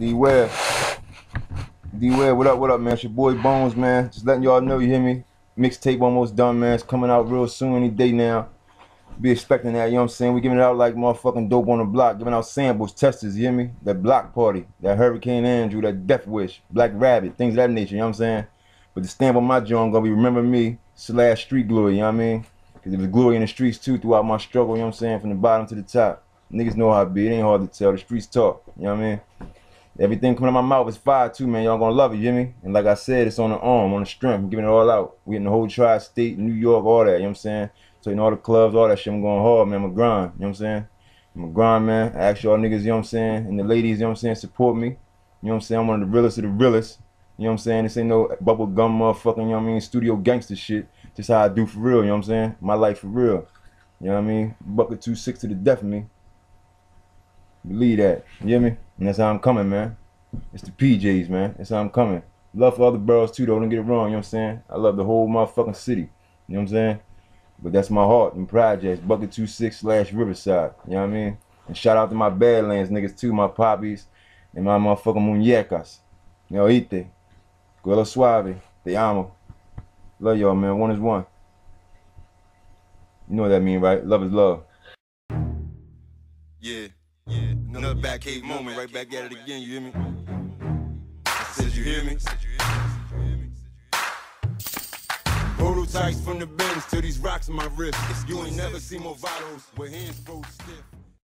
D Web, what up, what up, man? It's your boy Bones, man. Just letting y'all know, you hear me? Mixtape almost done, man. It's coming out real soon, any day now. Be expecting that, you know what I'm saying? We giving it out like motherfucking dope on the block, giving out samples, testers, you hear me? That block party, that Hurricane Andrew, that Death Wish, Black Rabbit, things of that nature, you know what I'm saying? But the stamp on my joint gonna be Remember Me slash Street Glory, you know what I mean? Because it was glory in the streets too throughout my struggle, you know what I'm saying? From the bottom to the top. Niggas know how it be. It ain't hard to tell. The streets talk. You know what I mean? Everything coming out my mouth is fire too, man. Y'all gonna love it, you hear me? And like I said, it's on the arm, on the strength. I'm giving it all out. We in the whole tri-state, New York, all that, you know what I'm saying? So, know, all the clubs, all that shit, I'm going hard, man. I'm a grind, you know what I'm saying? I'm a grind, man. I ask y'all niggas, you know what I'm saying? And the ladies, you know what I'm saying, support me. You know what I'm saying? I'm one of the realest of the realest. You know what I'm saying? This ain't no bubble gum motherfucking, you know what I mean, studio gangster shit. Just how I do for real, you know what I'm saying? My life for real. You know what I mean? Bucket two six to the death of me. Believe that. You hear me? And that's how I'm coming, man. It's the PJs, man. That's how I'm coming. Love for other boroughs too, though. Don't get it wrong, you know what I'm saying? I love the whole motherfucking city. You know what I'm saying? But that's my heart and projects. Bucket 26 slash Riverside. You know what I mean? And shout out to my Badlands niggas too, my poppies and my motherfucking muñecas. You oíste. Guelo suave. Te amo. Love y'all, man. One is one. You know what that mean, right? Love is love. Yeah. Another back cave moment, right back at it again, you hear me? I said, you hear me? Prototypes from the bends to these rocks on my wrist. You ain't never seen more vitals with hands both stiff.